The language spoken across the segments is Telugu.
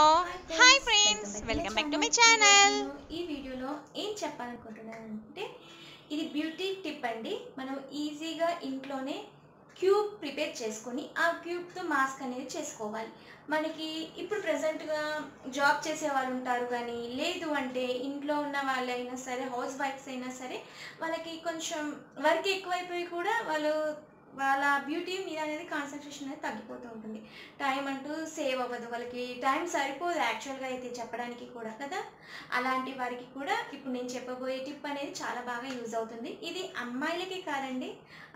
Hi friends welcome back to my channel ఈ వీడియోలో ఏం చెప్పాలనుకుంటున్నాను అంటే ఇది బ్యూటీ టిప్ అండి. మనం ఈజీగా ఇంట్లోనే క్యూబ్ ప్రిపేర్ చేసుకొని ఆ క్యూబ్తో మాస్క్ అనేది చేసుకోవాలి. మనకి ఇప్పుడు ప్రజెంట్గా జాబ్ చేసే వాళ్ళు ఉంటారు కానీ లేదు అంటే ఇంట్లో ఉన్న వాళ్ళైనా సరే హౌస్ వైఫ్స్ అయినా సరే వాళ్ళకి కొంచెం వర్క్ ఎక్కువైపోయి కూడా వాళ్ళు వాళ్ళ బ్యూటీ మీద అనేది కాన్సన్ట్రేషన్ అనేది తగ్గిపోతూ ఉంటుంది. టైం అంటూ సేవ్ అవ్వదు వాళ్ళకి. టైం సరిపోదు యాక్చువల్గా అయితే చెప్పడానికి కూడా కదా? అలాంటి వారికి కూడా ఇప్పుడు నేను చెప్పబోయే టిప్ అనేది చాలా బాగా యూజ్ అవుతుంది. ఇది అమ్మాయిలకి కాదండి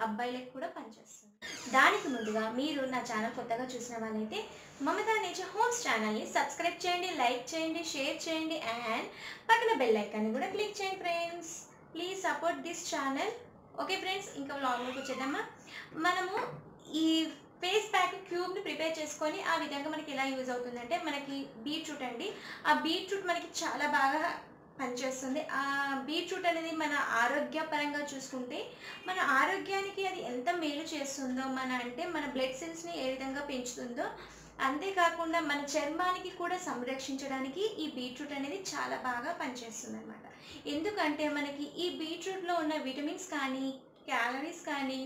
అబ్బాయిలకి కూడా పనిచేస్తుంది. దానికి ముందుగా మీరు నా ఛానల్ కొత్తగా చూసిన వాళ్ళైతే మమతా నేచర్ హోమ్స్ ఛానల్ని సబ్స్క్రైబ్ చేయండి లైక్ చేయండి షేర్ చేయండి అండ్ పక్కన బెల్ ఐకాన్ని కూడా క్లిక్ చేయండి friends please support this channel okay friends ఇంకా వ్లాగ్లోకి వచ్చేద్దామా? మనము ఈ ఫేస్ ప్యాక్ క్యూబ్ని ప్రిపేర్ చేసుకొని ఆ విధంగా మనకి ఎలా యూజ్ అవుతుందంటే మనకి బీట్రూట్ అండి. ఆ బీట్రూట్ మనకి చాలా బాగా పనిచేస్తుంది. ఆ బీట్రూట్ అనేది మన ఆరోగ్యపరంగా చూసుకుంటే మన ఆరోగ్యానికి అది ఎంత మేలు చేస్తుందో మన అంటే మన బ్లడ్ సెల్స్ని ఏ విధంగా పెంచుతుందో అంతేకాకుండా మన చర్మానికి కూడా సంరక్షించడానికి ఈ బీట్రూట్ అనేది చాలా బాగా పనిచేస్తుంది అనమాట ఎందుకంటే మనకి ఈ బీట్రూట్లో ఉన్న విటమిన్స్ కానీ క్యాలరీస్ కానీ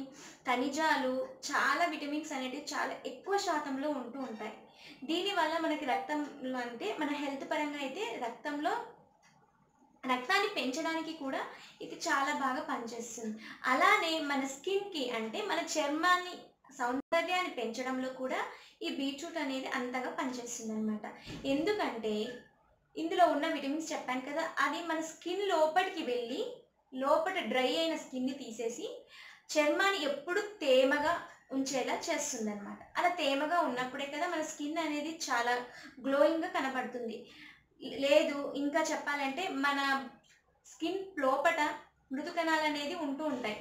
ఖనిజాలు చాలా విటమిన్స్ అనేటివి చాలా ఎక్కువ శాతంలో ఉంటూ ఉంటాయి. దీనివల్ల మనకి రక్తంలో అంటే మన హెల్త్ పరంగా అయితే రక్తంలో రక్తాన్ని పెంచడానికి కూడా ఇది చాలా బాగా పనిచేస్తుంది. అలానే మన స్కిన్కి అంటే మన చర్మాన్ని సౌందర్యాన్ని పెంచడంలో కూడా ఈ బీట్రూట్ అనేది అంతగా పనిచేస్తుంది అనమాట ఎందుకంటే ఇందులో ఉన్న విటమిన్స్ చెప్పాను కదా అది మన స్కిన్ లోపలికి వెళ్ళి లోపల డ్రై అయిన స్కిన్ని తీసేసి చర్మాన్ని ఎప్పుడు తేమగా ఉంచేలా చేస్తుంది అనమాట అలా తేమగా ఉన్నప్పుడే కదా మన స్కిన్ అనేది చాలా గ్లోయింగ్గా కనబడుతుంది. లేదు ఇంకా చెప్పాలంటే మన స్కిన్ లోపట మృదు కణాలు అనేది ఉంటూ ఉంటాయి.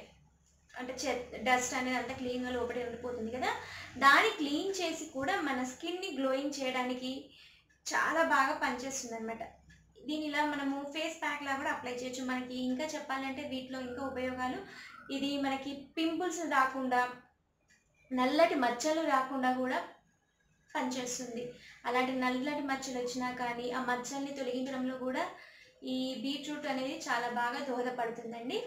అంటే చె డస్ట్ అనేది అంతా క్లీన్గా లోపలే ఉండిపోతుంది కదా. దాన్ని క్లీన్ చేసి కూడా మన స్కిన్ని గ్లోయింగ్ చేయడానికి చాలా బాగా పనిచేస్తుంది అనమాట దీని ఇలా మనము ఫేస్ ప్యాక్ లా కూడా అప్లై చేయొచ్చు. మనకి ఇంకా చెప్పాలంటే వీటిలో ఇంకా ఉపయోగాలు ఇది మనకి పింపుల్స్ రాకుండా నల్లటి మచ్చలు రాకుండా కూడా పనిచేస్తుంది. అలాంటి నల్లటి మచ్చలు వచ్చినా కానీ ఆ మచ్చల్ని తొలగించడంలో కూడా ఈ బీట్రూట్ అనేది చాలా బాగా దోహదపడుతుందండి.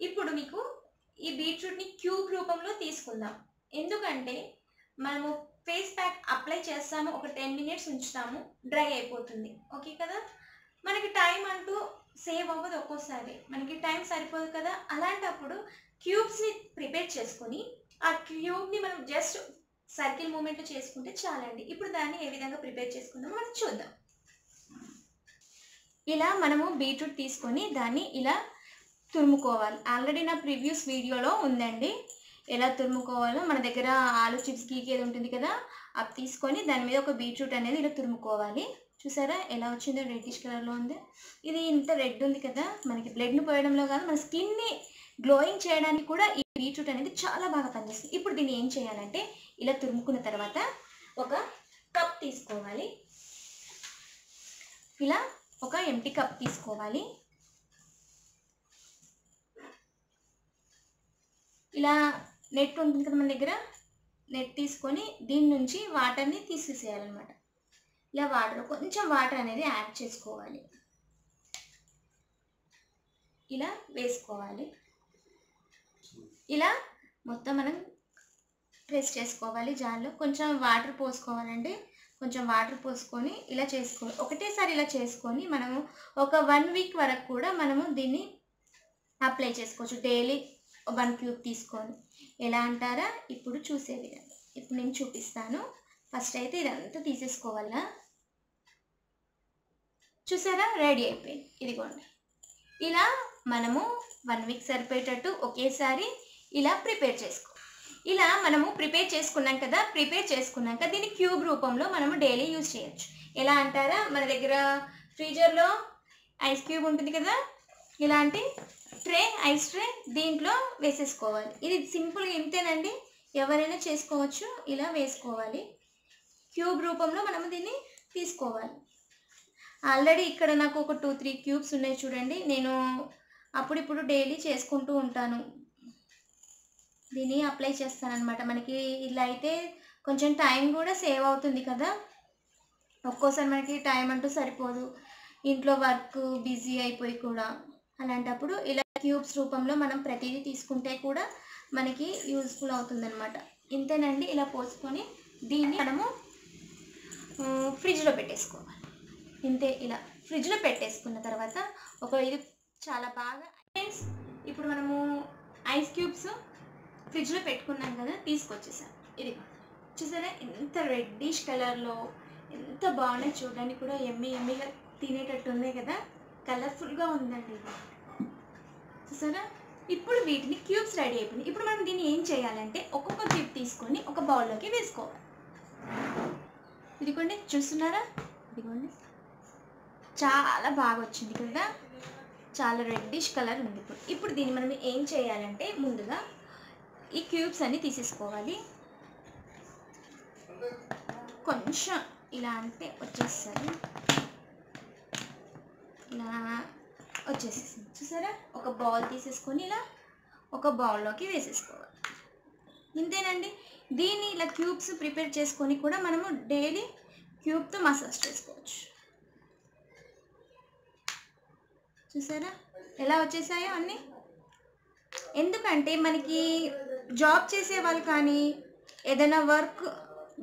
ఇప్పుడు మీకు ఈ బీట్రూట్ని క్యూబ్ రూపంలో తీసుకుందాం. ఎందుకంటే మనము ఫేస్ ప్యాక్ అప్లై చేస్తాము. ఒక టెన్ మినిట్స్ ఉంచుతాము. డ్రై అయిపోతుంది. ఓకే కదా? మనకి టైం అంటూ సేవ్ అవ్వదు ఒక్కోసారి. మనకి టైం సరిపోదు కదా? అలాంటప్పుడు క్యూబ్స్ని ప్రిపేర్ చేసుకొని ఆ క్యూబ్ని మనం జస్ట్ సర్కిల్ మూమెంట్ చేసుకుంటే చాలండి. ఇప్పుడు దాన్ని ఏ విధంగా ప్రిపేర్ చేసుకుందామో మనం చూద్దాం. ఇలా మనము బీట్రూట్ తీసుకొని దాన్ని ఇలా తురుముకోవాలి. ఆల్రెడీ నా ప్రీవియస్ వీడియోలో ఉందండి. ఎలా తురుముకోవాలో మన దగ్గర ఆలు చిప్స్ గీకేది ఉంటుంది కదా? అవి తీసుకొని దాని మీద ఒక బీట్రూట్ అనేది ఇలా తురుముకోవాలి. చూసారా? ఎలా వచ్చిందో రెడ్డిష్ కలర్లో ఉంది. ఇది ఇంత రెడ్ ఉంది కదా? మనకి బ్లడ్ని పోయడంలో కాదు మన స్కిన్ని గ్లోయింగ్ చేయడానికి కూడా ఈ బీట్రూట్ అనేది చాలా బాగా పనిచేస్తుంది. ఇప్పుడు దీన్ని ఏం చేయాలంటే ఇలా తురుముకున్న తర్వాత ఒక కప్ తీసుకోవాలి. ఇలా ఒక ఎంటీ కప్ తీసుకోవాలి. ఇలా నెట్ ఉంటుంది కదా మన దగ్గర? నెట్ తీసుకొని దీని నుంచి వాటర్ని తీసేసేయాలన్నమాట. ఇలా వాటర్ కొంచెం వాటర్ అనేది యాడ్ చేసుకోవాలి. ఇలా వేసుకోవాలి. ఇలా మొత్తం మనం ప్రెస్ చేసుకోవాలి జార్లో. కొంచెం వాటర్ పోసుకోవాలండి. కొంచెం వాటర్ పోసుకొని ఇలా చేసుకోవాలి ఒకటేసారి ఇలా చేసుకొని మనము ఒక వన్ వీక్ వరకు కూడా మనము దీన్ని అప్లై చేసుకోవచ్చు. డైలీ వన్ క్యూబ్ తీసుకొని. ఎలా అంటారా? ఇప్పుడు చూసే విధంగా. ఇప్పుడు నేను చూపిస్తాను. ఫస్ట్ అయితే ఇదంతా తీసేసుకోవాలా? చూసారా? రెడీ అయిపోయింది. ఇదిగోండి. ఇలా మనము వన్ వీక్ సరిపోయేటట్టు ఒకేసారి ఇలా ప్రిపేర్ చేసుకో. ఇలా మనము ప్రిపేర్ చేసుకున్నాం కదా ప్రిపేర్ చేసుకున్నాక దీన్ని క్యూబ్ రూపంలో మనము డైలీ యూజ్ చేయొచ్చు. ఎలా అంటారా? మన దగ్గర ఫ్రీజర్లో ఐస్ క్యూబ్ ఉంటుంది కదా ఇలాంటి ట్రే ఐస్ ట్రే దీంట్లో వేసేసుకోవాలి. ఇది సింపుల్గా ఇంతేనండి. ఎవరైనా చేసుకోవచ్చు. ఇలా వేసుకోవాలి. క్యూబ్ రూపంలో మనము దీన్ని తీసుకోవాలి. ఆల్రెడీ ఇక్కడ నాకు ఒక టూ త్రీ క్యూబ్స్ ఉన్నాయి చూడండి. నేను అప్పుడిప్పుడు డైలీ చేసుకుంటూ ఉంటాను. దీన్ని అప్లై చేస్తానన్నమాట. మనకి ఇలా అయితే కొంచెం టైం కూడా సేవ్ అవుతుంది కదా. ఒక్కోసారి మనకి టైం అంటూ సరిపోదు. ఇంట్లో వర్క్ బిజీ అయిపోయి కూడా. అలాంటప్పుడు ఇలా క్యూబ్స్ రూపంలో మనం ప్రతిదీ తీసుకుంటే కూడా మనకి యూస్ఫుల్ అవుతుందన్నమాట. ఇంతేనండి. ఇలా పోసుకొని దీన్ని మనము ఫ్రిడ్జ్లో పెట్టేసుకోవాలి. ఇంతే ఇలా ఫ్రిడ్జ్లో పెట్టేసుకున్న తర్వాత ఒక ఇది చాలా బాగా ఫ్రెండ్స్ ఇప్పుడు మనము ఐస్ క్యూబ్స్ ఫ్రిడ్జ్లో పెట్టుకున్నాం కదా తీసుకొచ్చేసాం. ఇది చూసారా? ఎంత రెడ్డిష్ కలర్లో ఎంత బాగున్నాయి చూడడానికి కూడా ఎమ్మి ఎమ్మిగా తినేటట్టు ఉన్నాయి కదా. కలర్ఫుల్గా ఉందండి ఇది. చూసారా? ఇప్పుడు వీటిని క్యూబ్స్ రెడీ అయిపోయినాయి. ఇప్పుడు మనం దీన్ని ఏం చేయాలంటే ఒక్కొక్క క్యూబ్ తీసుకొని ఒక బౌల్లోకి వేసుకోవాలి. ఇదిగోండి చూస్తున్నారా? ఇదిగోండి. చాలా బాగా వచ్చింది కదా. చాలా రెడ్డిష్ కలర్ ఉంది ఇప్పుడు. ఇప్పుడు దీన్ని మనం ఏం చేయాలంటే ముందుగా ఈ క్యూబ్స్ అన్ని తీసేసుకోవాలి. కొంచెం ఇలా అంటే వచ్చేస్తుంది. ఇలా వచ్చేసేసింది. చూసారా? ఒక బౌల్ తీసేసుకొని ఇలా ఒక బౌల్లోకి వేసేసుకోవాలి. ఇంతేనండి? దీన్ని ఇలా క్యూబ్స్ ప్రిపేర్ చేసుకొని కూడా మనము డైలీ క్యూబ్తో మసాజ్ చేసుకోవచ్చు. చూసారా? ఎలా వచ్చేసాయో అన్నీ? ఎందుకంటే మనకి జాబ్ చేసే వాళ్ళు కానీ ఏదైనా వర్క్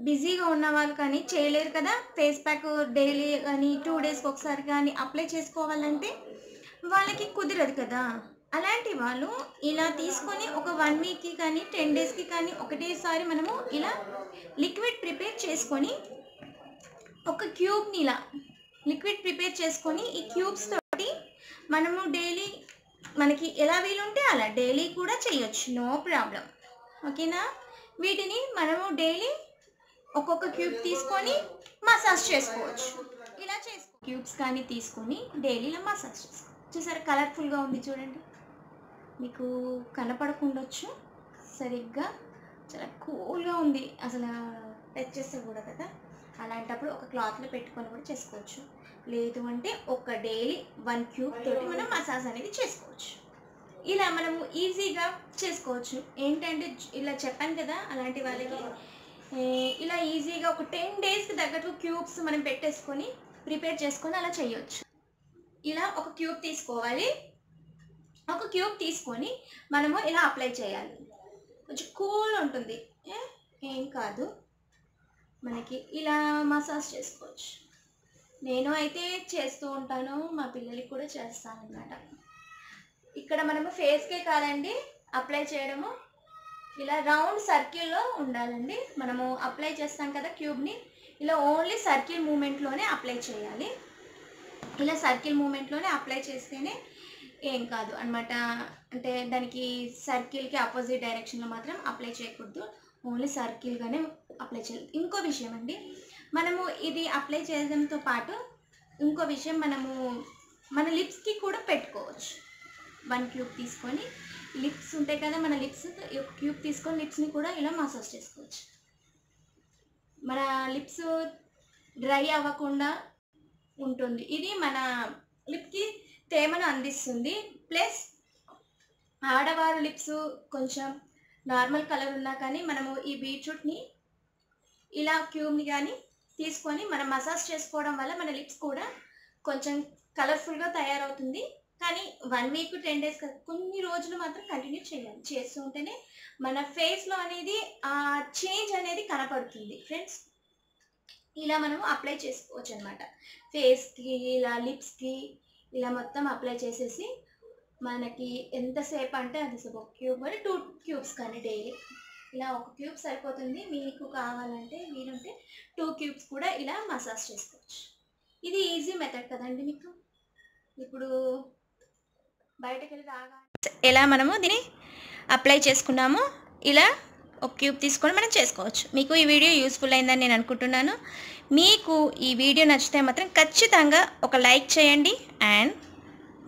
బిజీగా ఉన్న వాళ్ళు కానీ చేయలేరు కదా? ఫేస్ ప్యాక్ డైలీ కానీ టూ డేస్కి ఒకసారి కానీ అప్లై చేసుకోవాలంటే వాళ్ళకి కుదరదు కదా? అలాంటి వాళ్ళు ఇలా తీసుకొని ఒక వన్ వీక్కి కానీ టెన్ డేస్కి కానీ ఒకటేసారి మనము ఇలా లిక్విడ్ ప్రిపేర్ చేసుకొని ఒక క్యూబ్ని ఇలా లిక్విడ్ ప్రిపేర్ చేసుకొని ఈ క్యూబ్స్తో మనము డైలీ మనకి ఎలా వీలుంటే అలా డైలీ కూడా చేయొచ్చు. No problem. ఓకేనా? వీటిని మనము డైలీ ఒక్కొక్క క్యూబ్ తీసుకొని మసాజ్ చేసుకోవచ్చు. ఇలా చేసుకో క్యూబ్స్ కానీ తీసుకొని డైలీ ఇలా మసాజ్ చేసుకో. చూసారా కలర్ఫుల్గా ఉంది చూడండి. మీకు కనపడకుండొచ్చు. సరిగ్గా చాలా కూల్గా ఉంది. అసలు టచ్ చేస్తే కూడా కదా. అలాంటప్పుడు ఒక క్లాత్లో పెట్టుకొని కూడా చేసుకోవచ్చు. లేదు అంటే ఒక డైలీ వన్ క్యూబ్ తోటి మనం మసాజ్ అనేది చేసుకోవచ్చు. ఇలా మనము ఈజీగా చేసుకోవచ్చు. ఏంటంటే ఇలా చెప్పాను కదా అలాంటి వాళ్ళకి ఇలా ఈజీగా ఒక టెన్ డేస్కి తగ్గట్టు క్యూబ్స్ మనం పెట్టేసుకొని ప్రిపేర్ చేసుకొని అలా చేయొచ్చు. ఇలా ఒక క్యూబ్ తీసుకోవాలి. ఒక క్యూబ్ తీసుకొని మనము ఇలా అప్లై చేయాలి. కొంచెం కూల్ ఉంటుంది. ఏం కాదు. మనకి ఇలా మసాజ్ చేసుకోవచ్చు. నేను అయితే చేస్తూ ఉంటాను మా పిల్లలకి కూడా చేస్తానన్నమాట. ఇక్కడ మనము ఫేస్కే కాదండి అప్లై చేయడము. ఇలా రౌండ్ సర్కిల్లో ఉండాలండి. మనము అప్లై చేస్తాం కదా క్యూబ్ని ఇలా ఓన్లీ సర్కిల్ మూమెంట్లోనే అప్లై చేయాలి. ఇలా సర్కిల్ మూమెంట్లోనే అప్లై చేస్తేనే ఏం కాదు అన్నమాట. అంటే దానికి సర్కిల్కి ఆపోజిట్ డైరెక్షన్లో మాత్రం అప్లై చేయకూడదు. ఓన్లీ సర్కిల్గానే అప్లై చేయాలి. ఇంకో విషయం అండి మనము ఇది అప్లై చేయడంతో పాటు ఇంకో విషయం మనము మన లిప్స్కి కూడా పెట్టుకోవచ్చు. వన్ క్యూబ్ తీసుకొని లిప్స్ ఉంటాయి కదా మన లిప్స్ క్యూబ్ తీసుకొని లిప్స్ని కూడా ఇలా మసాజ్ చేసుకోవచ్చు. మన లిప్స్ డ్రై అవ్వకుండా ఉంటుంది. ఇది మన లిప్కి తేమను అందిస్తుంది. ప్లస్ ఆడవారు లిప్స్ కొంచెం నార్మల్ కలర్ ఉన్నా కానీ మనము ఈ బీట్రూట్ని ఇలా క్యూబ్ని కానీ తీసుకొని మనం మసాజ్ చేసుకోవడం వల్ల మన లిప్స్ కూడా కొంచెం కలర్ఫుల్గా తయారవుతుంది. కానీ వన్ వీక్ టెన్ డేస్ కొన్ని రోజులు మాత్రం కంటిన్యూ చేయాలి. చేస్తూ ఉంటేనే మన ఫేస్లో అనేది ఆ చేంజ్ అనేది కనపడుతుంది. ఫ్రెండ్స్ ఇలా మనము అప్లై చేసుకోవచ్చు అనమాట ఫేస్కి ఇలా లిప్స్కి ఇలా మొత్తం అప్లై చేసేసి మనకి ఎంతసేపు అంటే అంతసేపు ఒక క్యూబ్ అని టూ క్యూబ్స్ కానీ డైలీ. ఇలా ఒక క్యూబ్ సరిపోతుంది. మీకు కావాలంటే మీరుంటే టూ క్యూబ్స్ కూడా ఇలా మసాజ్ చేసుకోవచ్చు. ఇది ఈజీ మెథడ్ కదండి మీకు? ఇప్పుడు బయటకు వెళ్ళి రాగా ఎలా మనము దీన్ని అప్లై చేసుకున్నాము ఇలా ఒక క్యూబ్ తీసుకొని మనం చేసుకోవచ్చు. మీకు ఈ వీడియో యూస్ఫుల్ అయిందని నేను అనుకుంటున్నాను. మీకు ఈ వీడియో నచ్చితే మాత్రం ఖచ్చితంగా ఒక లైక్ చేయండి. అండ్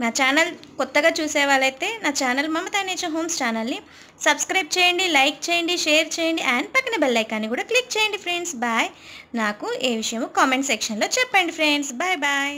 నా ఛానల్ కొత్తగా చూసే వాళ్ళైతే నా ఛానల్ మమతా నేచర్ హోమ్స్ ఛానల్ని సబ్స్క్రైబ్ చేయండి లైక్ చేయండి షేర్ చేయండి అండ్ పక్కన బెల్ ఐకాన్ని కూడా క్లిక్ చేయండి ఫ్రెండ్స్. బాయ్. నాకు ఏ విషయమో కామెంట్ సెక్షన్లో చెప్పండి ఫ్రెండ్స్. Bye bye.